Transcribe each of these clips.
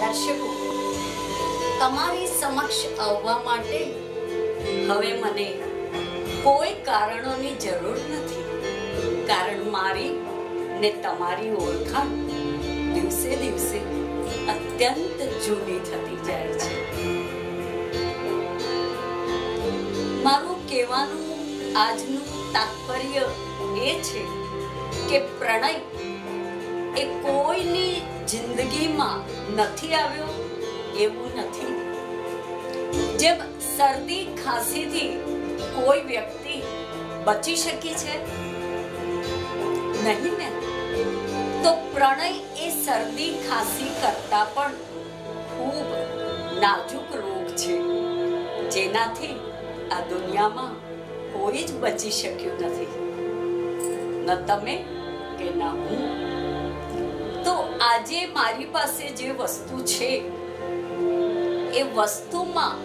દર્શકો, તમારી સમક્ષ આવવા માટે હવે મને કોઈ કારણોની જરૂર નથી. કારણ મારી ને તમારી ઓળખાણ દિવસે દિવસે અત્યંત જૂની થતી જાય છે. મારું કહેવાનું આજનું તાત્પર્ય એ છે કે પ્રણય એ કોઈની જિંદગીમાં નથી આવ્યો એવું નથી. જેમ શરદી ખાંસીથી કોઈ વ્યક્તિ બચી શકી છે? નહીં ને? તો પ્રણય એ શરદી ખાંસી કરતા પણ ખૂબ નાજુક રોગ છે. જેનાથી આ દુનિયામાં કોઈ જ બચી શક્યું નથી. ન તમે કે ના હું. આજે મારી પાસે જે વસ્તુ છે, એ વસ્તુમાં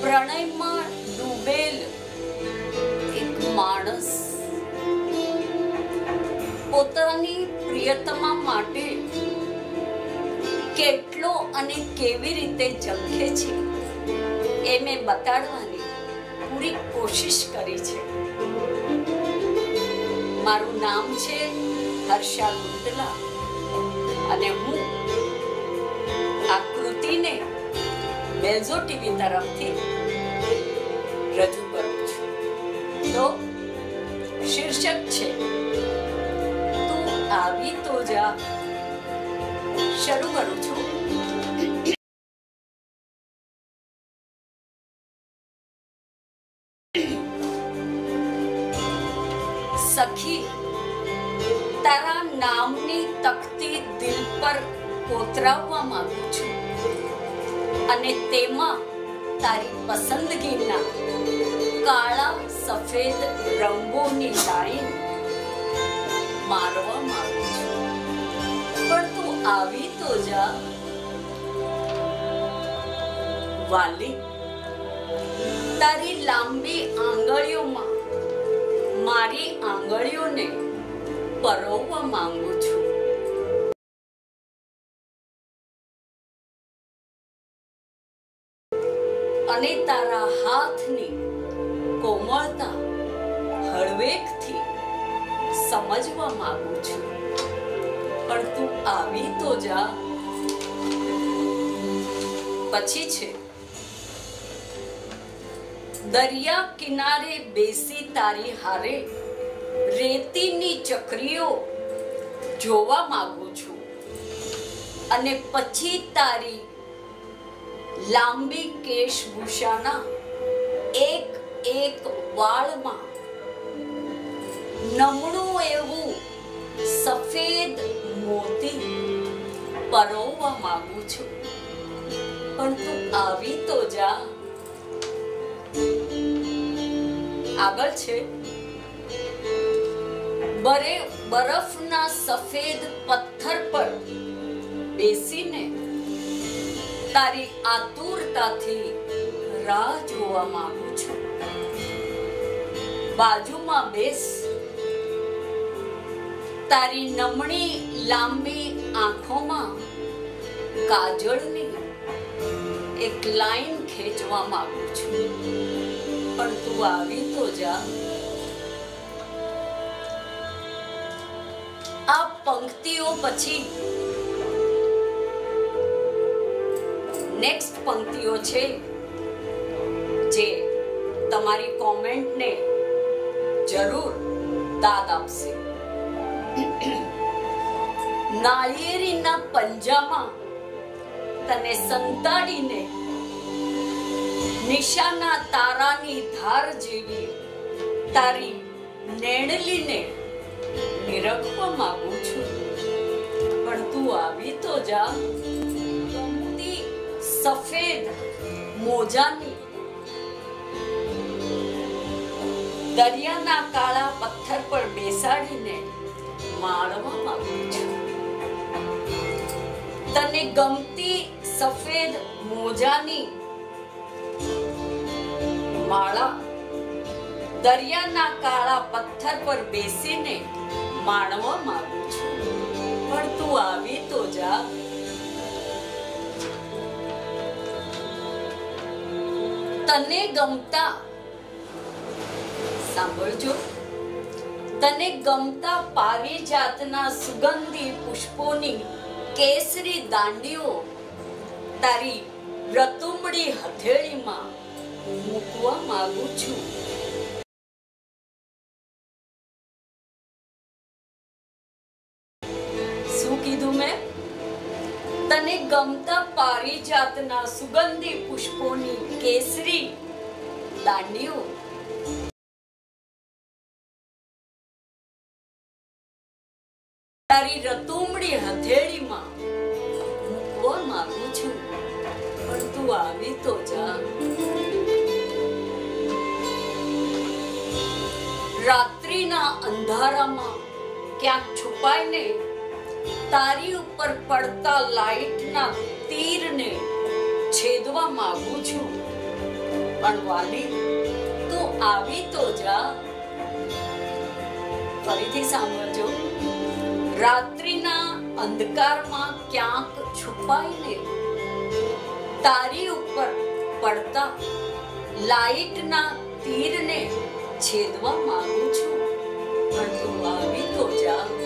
પ્રણયમાં ડૂબેલ એક માણસ પોતાની પ્રિયતમા માટે કેટલો અને કેવી રીતે ઝંખે છે, એ મેં બતાડવાની પૂરી કોશિશ કરી છે. મારું નામ છે હર્ષા ગુંદલા અને હું આ કૃતિને મેલઝો ટીવી તરફથી રજૂ કરું છું. તો શીર્ષક છે, તું આવી તો જા. શરૂ કરું છું. સખી તારા નામની તખતી દિલ પર કોતરાવવા માંગુ છું. અને તેમાં તારી પસંદગીના કાળા સફેદ રંગોની લાઈન મારવા માંગુ છું. પણ તું આવી તો જા. વાલી, તારી લાંબી આંગળીઓમાં મારી આંગળીઓને પરોવવા માંગુ છું અને તારા હાથની કોમળતા હળવેકથી સમજવા માંગુ છું. પણ તું આવી તો જા. પછી છે. દરિયા કિનારે બેસી તારી હારે રેતીની ચક્રીઓ જોવા માંગુ છું. અને પછી તારી લાંબી કેશભૂષાના એક એક વાળમાં નમણું એવું સફેદ મોતી પરોવવા માંગુ છું. પણ તું આવી તો જા. આગળ છે. બરે બરફના સફેદ પથ્થર પર બેસીને તારી આતુરતાથી રાહ જોવા માંગુ છું. બાજુમાં બેસ. તારી નમણી લાંબી આંખોમાં કાજળની એક લાઈન ખેંચવા માંગુ છું. પણ તું આવી તો જા. પંક્તિઓ પછી નેક્સ્ટ પંક્તિઓ છે જે તમારી કોમેન્ટને જરૂર દાદ આપશે. નાળિયેરીના પંજામાં તને સંતાડીને નિશાના તારાની ધાર જેવી તારી નેણલીને નિરખવા માંગુ છું. આવી તો જા. ગમતી સફેદ મોજાની દરિયાના કાળા પથ્થર પર બેસાડીને માળવા માંગુ છું. તને ગમતી સફેદ મોજાની માળા દરિયાના કાળા પથ્થર પર બેસીને માણવા માંગુ છું. પણ તું તને ગમતા સાંભળજો. તને ગમતા પારિજાતના સુગંધી પુષ્પોની કેસરી દાંડીઓ તારી રતુમડી હથેળીમાં મૂકવા માંગુ છું. ગમતા પારિજાતના સુગંધી પુષ્પોની કેસરી. દાંડીઓ તારી રતુમડી હથેળીમાં મૂકવા માંગુ છું? પણ તું આવી તો જા. રાત્રિના અંધારામાં ક્યાંક છુપાઈને તારી ઉપર પડતા લાઈટના તીરને છેદવા માંગુ છું. પણ વાલી, તું આવી તો જા. ફરીથી સાંભળજો. રાત્રિના અંધકારમાં ક્યાંક છુપાઈને તારી ઉપર પડતા લાઈટના તીરને છેદવા માંગુ છું. પણ તું આવી તો જા.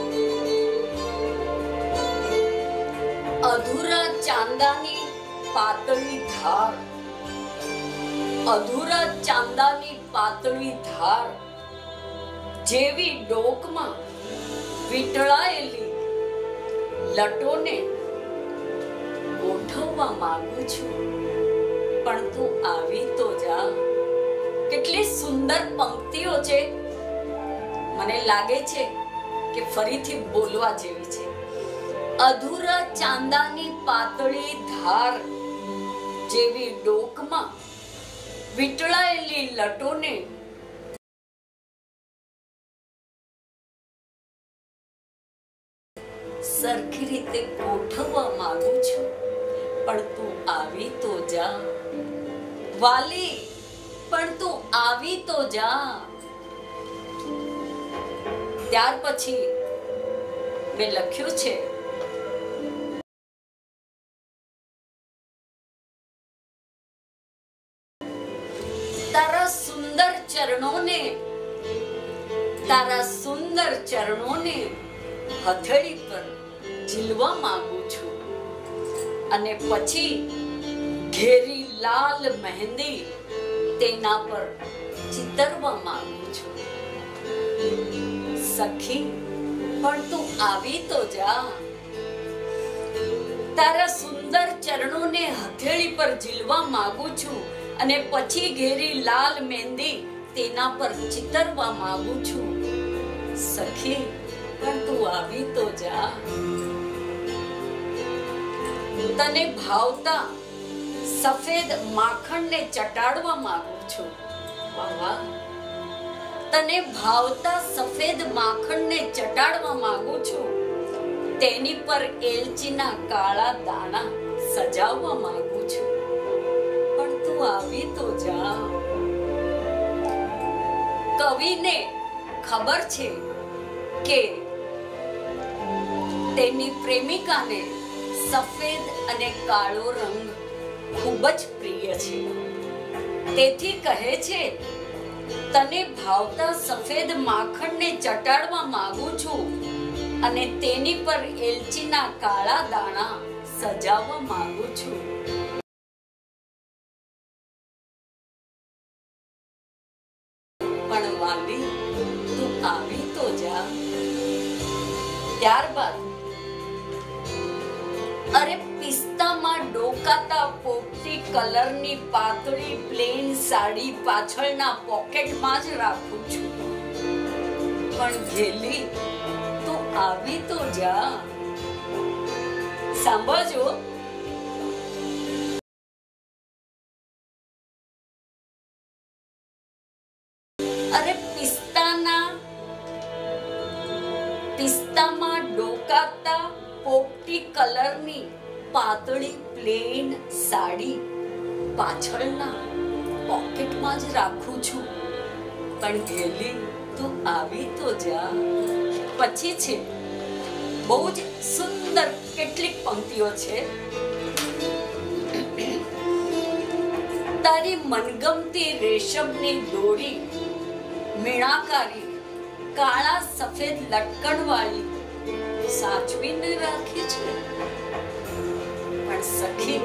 અધૂરા ચાંદાની પાતળી ધાર. અધૂરા ચાંદાની પાતળી ધાર જેવી ડોકમાં વીટળાયેલી લટોને ગોઠવવા માંગુ છું. પણ તું આવી તો જા. કેટલી સુંદર પંક્તિઓ છે. મને લાગે છે કે ફરીથી બોલવા જેવી છે. અધૂરા ચાંદાની પાતળી ધાર જેવી ડોકમાં વીંટળાયેલી લટોને સરખી રીતે ગોઠવવા માંગુ છું. પણ તું આવી તો જા. વાલી, પણ તું આવી તો જા. ત્યાર પછી મેં લખ્યું છે હથેળી પર ઝીલવા માંગુ છું. અને પછી ઘેરી લાલ મહેંદી તેના પર ચિતરવા માંગુ છું. સખી, પણ તું આવી તો જા. તારા સુંદર ચરણોને હથેળી પર ઝીલવા માંગુ છું અને પછી ઘેરી લાલ મહેંદી તેના પર ચિતરવા માંગુ છું. સખી પણ તું આવી તો જા. તને ભાવતા સફેદ માખણને ચટાડવા માંગુ છું. વાહ તને ભાવતા સફેદ માખણને ચટાડવા માંગુ છું. તેની પર એલચીના કાળા દાણા સજાવવા માંગુ છું. પણ તું આવી તો જા. કવિને ખબર છે કે તેની પ્રેમિકાને સફેદ અને કાળો રંગ ખૂબ જ પ્રિય છે. તેથી કહે છે, તને ભાવતા સફેદ માખણને ચટાડવા માંગુ છું અને તેની પર એલચીના કાળા દાણા સજાવવા માંગુ છું. પણ વાલી, તું આવી તો જા. ત્યારબાદ પિસ્તામાં ડોકાતા પોપટી કલરની પાતળી પ્લેન સાડી પાછળના પોકેટમાં જ રાખું છું. પણ ઘેલી, તું આવી તો જા. સાંભળજો. અરે પિસ્તાના, પિસ્તામાં ડોકાતા પોપટી કલરની પાતળી પ્લેન સાડી પાછળના પોકેટમાં જ રાખું છું. પણ ગેલી તું આવી તો જા. પછી છે, બહુ જ સુંદર કેટલીક પંક્તિઓ છે. તારી મનગમતી રેશમની દોરી, મીણાકારી, કાળા સફેદ લટકણવાળી સાચવીને રાખી છે? સખી,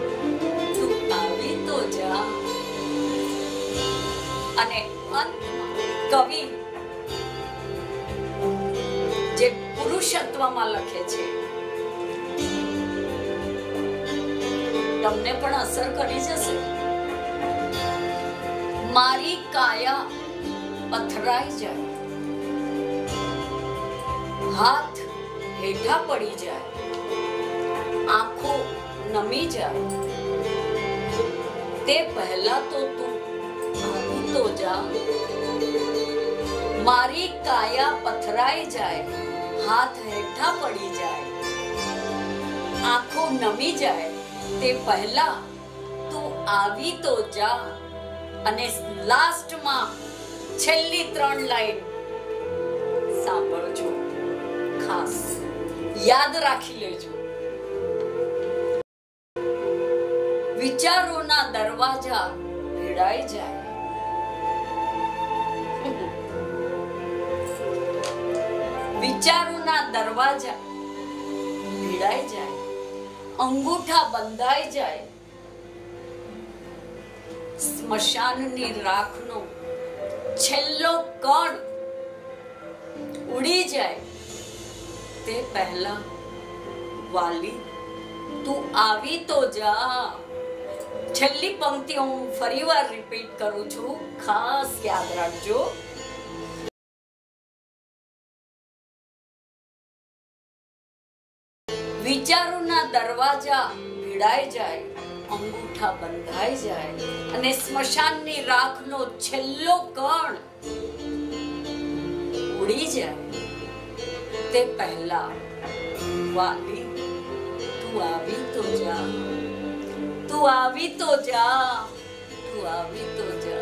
તું આવી તો જા. અને કવિ, જે પુરુષત્વમાં લખે છે, તમને પણ અસર કરી જશે. મારી કાયા પથરાઈ જાય. હાથ હેઠા પડી જાય. આંખો નમી જાય તે પહેલા તો તું આવી તો જા. મારી કાયા પથરાઈ જાય, હાથ હેઠા પડી જાય. આંખો નમી જાય, તે પહેલા તું આવી તો જા. અને લાસ્ટમાં છેલ્લી ત્રણ લાઈન સાંભળજો. ખાસ યાદ રાખી લેજો. વિચારોના દરવાજા ભેડાઈ જાય. વિચારોના દરવાજા ભીડાઈ જાય. અંગૂઠા બંધાઈ જાય. સ્મશાનની રાખનો છેલ્લો કણ ઉડી જાય. તે પહેલા વાલી, તું આવી તો જા. છેલ્લી પંક્તિ હું ફરીવાર રિપીટ કરું છું. ખાસ યાદ રાખજો. વિચારોના દરવાજા ભીડાઈ જાય, અંગૂઠા બંધાઈ જાય અને સ્મશાનની રાખનો છેલ્લો કણ ઉડી જાય. તે પહેલા વાલી તું આવી તો જા. તું આવી તો જા તું આવી તો જા.